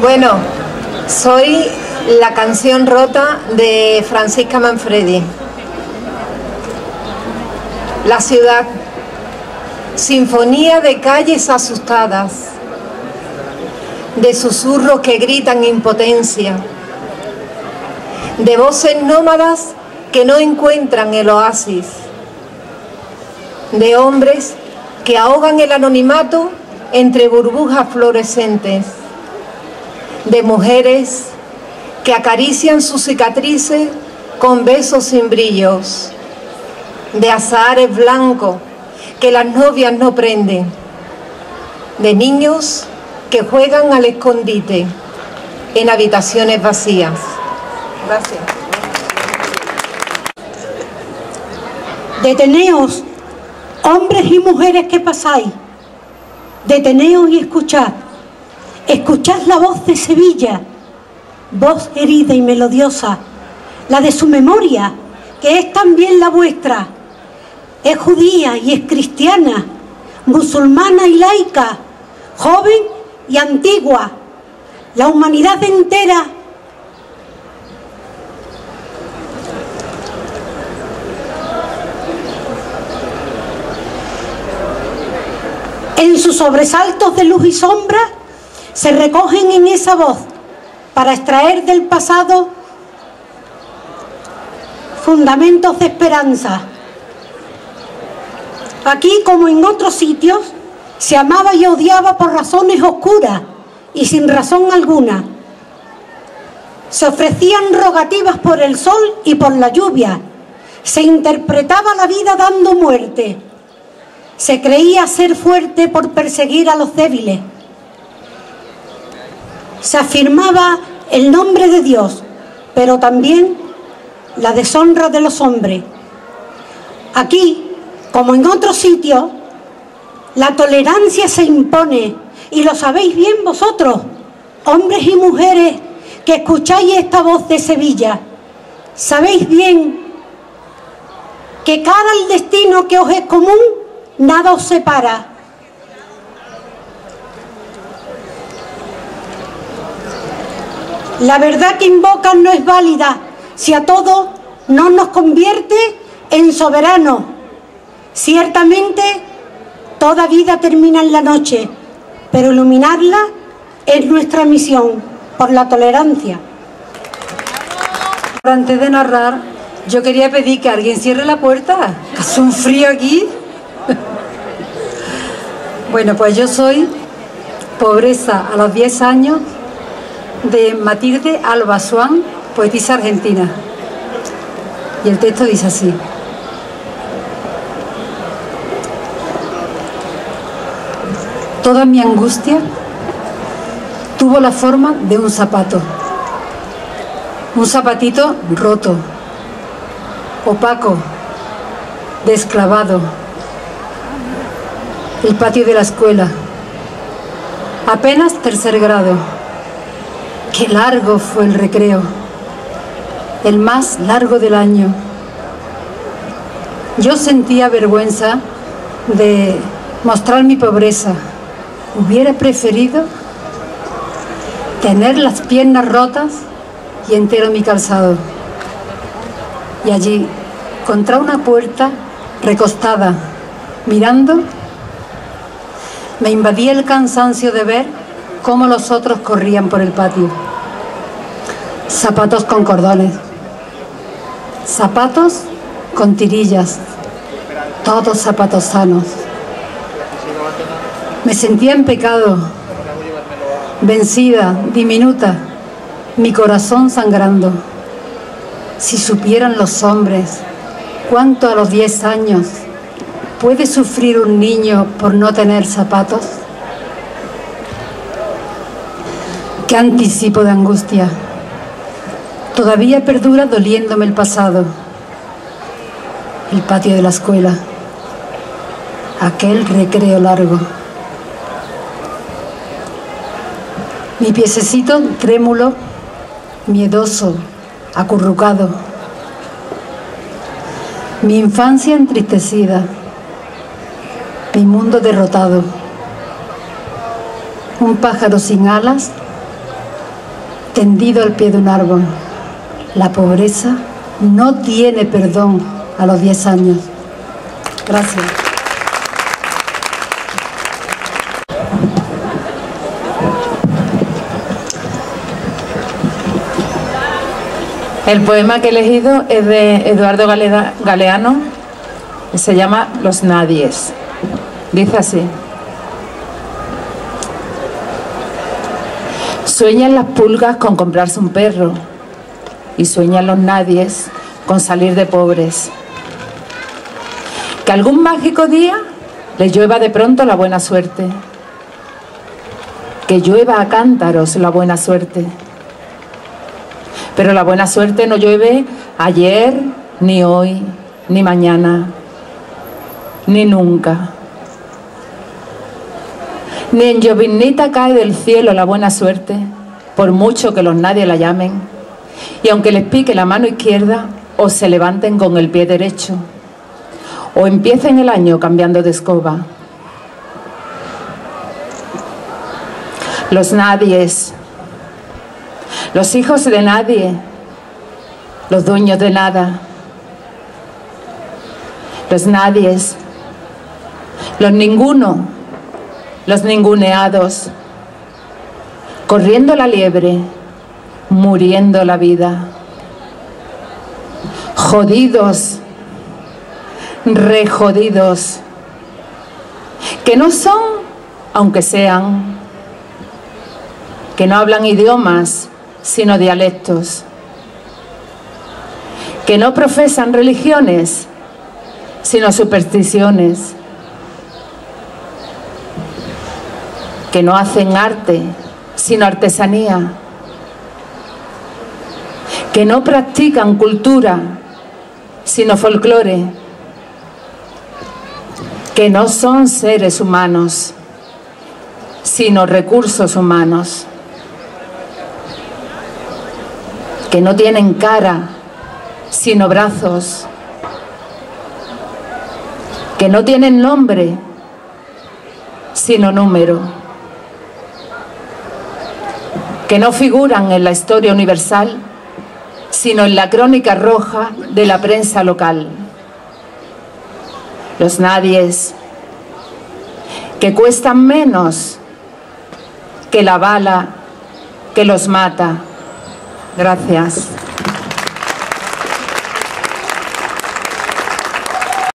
Bueno, soy la canción rota de Francisca Manfredi. La ciudad, sinfonía de calles asustadas, de susurros que gritan impotencia, de voces nómadas que no encuentran el oasis, de hombres que ahogan el anonimato entre burbujas fluorescentes, de mujeres que acarician sus cicatrices con besos sin brillos, de azahares blancos que las novias no prenden, de niños que juegan al escondite en habitaciones vacías. Gracias. Deteneos, hombres y mujeres que pasáis, deteneos y escuchad. Escuchad la voz de Sevilla, voz herida y melodiosa, la de su memoria, que es también la vuestra. Es judía y es cristiana, musulmana y laica, joven y antigua. La humanidad entera en sus sobresaltos de luz y sombra, se recogen en esa voz para extraer del pasado fundamentos de esperanza. Aquí, como en otros sitios, se amaba y odiaba por razones oscuras y sin razón alguna. Se ofrecían rogativas por el sol y por la lluvia. Se interpretaba la vida dando muerte se creía ser fuerte por perseguir a los débiles. Se afirmaba el nombre de Dios, pero también la deshonra de los hombres. Aquí, como en otros sitios, la tolerancia se impone y lo sabéis bien vosotros, hombres y mujeres que escucháis esta voz de Sevilla. Sabéis bien que cara al destino que os es común, nada os separa. La verdad que invocan no es válida si a todo no nos convierte en soberano. Ciertamente, toda vida termina en la noche, pero iluminarla es nuestra misión por la tolerancia. Antes de narrar, yo quería pedir que alguien cierre la puerta. Hace un frío aquí. Bueno, pues yo soy Pobreza a los 10 años de Matilde Alba Suán, poetisa argentina. Y el texto dice así. Toda mi angustia tuvo la forma de un zapato. Un zapatito roto, opaco, desclavado el patio de la escuela. Apenas tercer grado. Qué largo fue el recreo, el más largo del año. Yo sentía vergüenza de mostrar mi pobreza. Hubiera preferido tener las piernas rotas y entero mi calzado. Y allí, contra una puerta, recostada, mirando, me invadía el cansancio de ver cómo los otros corrían por el patio. Zapatos con cordones, zapatos con tirillas, todos zapatos sanos. Me sentía en pecado, vencida, diminuta, mi corazón sangrando. Si supieran los hombres cuánto a los diez años ¿Puede sufrir un niño por no tener zapatos? Qué anticipo de angustia. Todavía perdura doliéndome el pasado. El patio de la escuela. Aquel recreo largo. Mi piececito trémulo, miedoso, acurrucado. Mi infancia entristecida mi mundo derrotado. Un pájaro sin alas tendido al pie de un árbol. La pobreza no tiene perdón a los 10 años. Gracias. El poema que he elegido es de Eduardo Galeano se llama Los Nadies. Dice así. Sueñan las pulgas con comprarse un perro y sueñan los nadies con salir de pobres. Que algún mágico día les llueva de pronto la buena suerte. Que llueva a cántaros la buena suerte. Pero la buena suerte no llueve ayer, ni hoy, ni mañana, ni nunca. Ni en llovinita cae del cielo la buena suerte, por mucho que los nadie la llamen. Y aunque les pique la mano izquierda, o se levanten con el pie derecho, o empiecen el año cambiando de escoba. Los nadies los hijos de nadie, los dueños de nada, los nadies, los ninguno, los ninguneados, corriendo la liebre, muriendo la vida, jodidos, rejodidos, que no son, aunque sean, que no hablan idiomas, sino dialectos, que no profesan religiones, sino supersticiones, que no hacen arte, sino artesanía, que no practican cultura, sino folclore, que no son seres humanos, sino recursos humanos. que no tienen cara, sino brazos, que no tienen nombre, sino número, que no figuran en la historia universal, sino en la crónica roja de la prensa local. Los nadies, que cuestan menos que la bala que los mata Gracias.